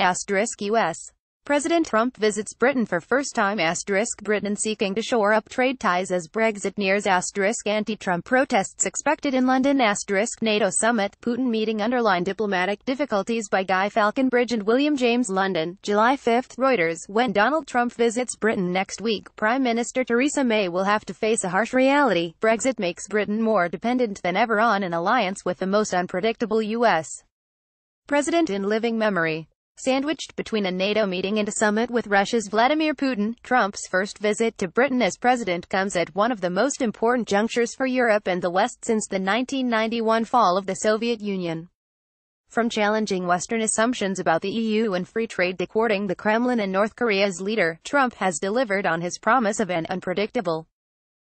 Asterisk US. President Trump visits Britain for first time asterisk Britain seeking to shore up trade ties as Brexit nears asterisk anti-Trump protests expected in London asterisk NATO summit, Putin meeting underline diplomatic difficulties by Guy Faulconbridge and William James London, July 5, Reuters, when Donald Trump visits Britain next week, Prime Minister Theresa May will have to face a harsh reality. Brexit makes Britain more dependent than ever on an alliance with the most unpredictable U.S. president in living memory. Sandwiched between a NATO meeting and a summit with Russia's Vladimir Putin, Trump's first visit to Britain as president comes at one of the most important junctures for Europe and the West since the 1991 fall of the Soviet Union. From challenging Western assumptions about the EU and free trade to courting the Kremlin and North Korea's leader, Trump has delivered on his promise of an unpredictable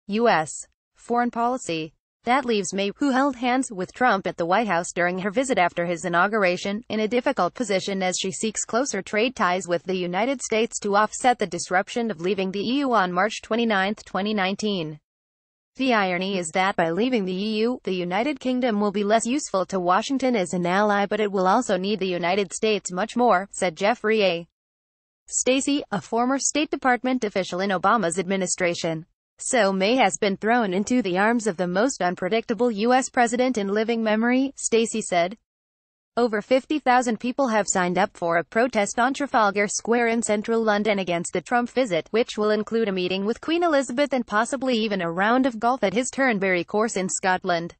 U.S. foreign policy. That leaves May, who held hands with Trump at the White House during her visit after his inauguration, in a difficult position as she seeks closer trade ties with the United States to offset the disruption of leaving the EU on March 29, 2019. The irony is that by leaving the EU, the United Kingdom will be less useful to Washington as an ally but it will also need the United States much more, said Jeffrey A. Stacey, a former State Department official in Obama's administration. So May has been thrown into the arms of the most unpredictable U.S. president in living memory, Stacey said. Over 50,000 people have signed up for a protest on Trafalgar Square in central London against the Trump visit, which will include a meeting with Queen Elizabeth and possibly even a round of golf at his Turnberry course in Scotland.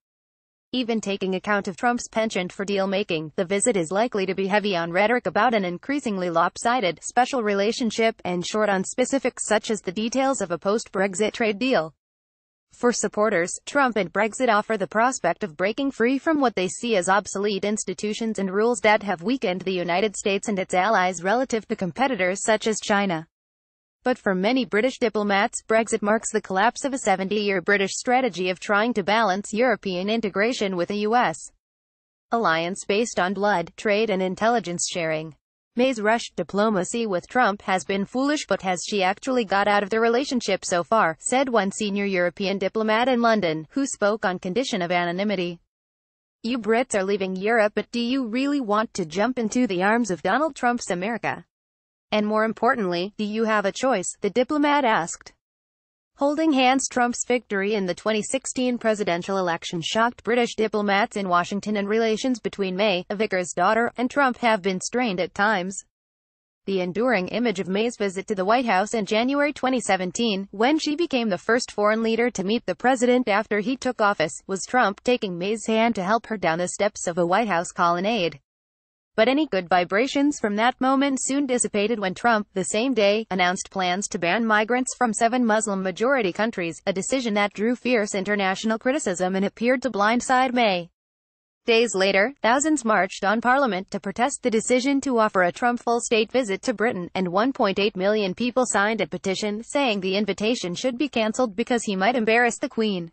Even taking account of Trump's penchant for deal-making, the visit is likely to be heavy on rhetoric about an increasingly lopsided, special relationship, and short on specifics such as the details of a post-Brexit trade deal. For supporters, Trump and Brexit offer the prospect of breaking free from what they see as obsolete institutions and rules that have weakened the United States and its allies relative to competitors such as China. But for many British diplomats, Brexit marks the collapse of a 70-year British strategy of trying to balance European integration with a U.S. alliance based on blood, trade and intelligence sharing. May's rushed diplomacy with Trump has been foolish but has she actually got out of the relationship so far, said one senior European diplomat in London, who spoke on condition of anonymity. You Brits are leaving Europe but do you really want to jump into the arms of Donald Trump's America? And more importantly, do you have a choice? The diplomat asked. Holding hands Trump's victory in the 2016 presidential election shocked British diplomats in Washington and relations between May, a vicar's daughter, and Trump have been strained at times. The enduring image of May's visit to the White House in January 2017, when she became the first foreign leader to meet the president after he took office, was Trump taking May's hand to help her down the steps of a White House colonnade. But any good vibrations from that moment soon dissipated when Trump, the same day, announced plans to ban migrants from seven Muslim-majority countries, a decision that drew fierce international criticism and appeared to blindside May. Days later, thousands marched on Parliament to protest the decision to offer a Trump full state visit to Britain, and 1.8 million people signed a petition saying the invitation should be cancelled because he might embarrass the Queen.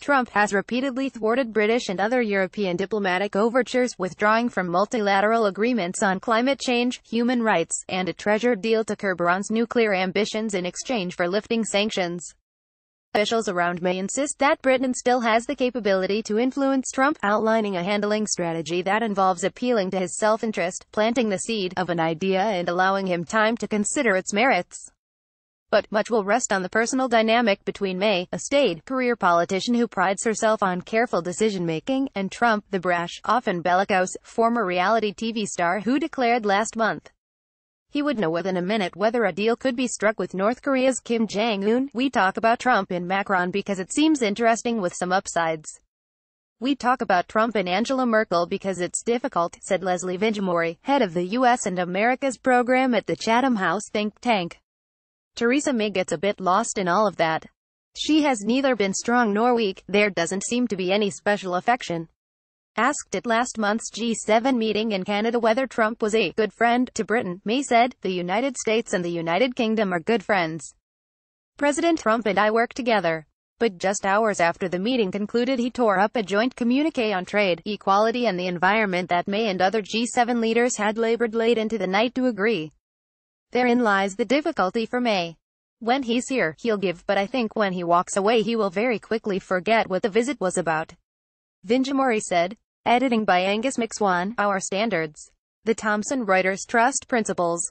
Trump has repeatedly thwarted British and other European diplomatic overtures, withdrawing from multilateral agreements on climate change, human rights, and a treasured deal to curb Iran's nuclear ambitions in exchange for lifting sanctions. Officials around May insist that Britain still has the capability to influence Trump, outlining a handling strategy that involves appealing to his self-interest, planting the seed of an idea and allowing him time to consider its merits but much will rest on the personal dynamic between May, a staid, career politician who prides herself on careful decision-making, and Trump, the brash, often bellicose, former reality TV star who declared last month he would know within a minute whether a deal could be struck with North Korea's Kim Jong-un. We talk about Trump and Macron because it seems interesting with some upsides. We talk about Trump and Angela Merkel because it's difficult, said Leslie Vinjamuri, head of the U.S. and America's program at the Chatham House think tank. Theresa May gets a bit lost in all of that. She has neither been strong nor weak, there doesn't seem to be any special affection. Asked at last month's G7 meeting in Canada whether Trump was a good friend to Britain, May said, the United States and the United Kingdom are good friends. President Trump and I work together. But just hours after the meeting concluded he tore up a joint communique on trade, equality and the environment that May and other G7 leaders had labored late into the night to agree. Therein lies the difficulty for May. When he's here, he'll give, but I think when he walks away he will very quickly forget what the visit was about. Vinjamuri said. Editing by Angus MacSwan, Our Standards. The Thomson Reuters Trust Principles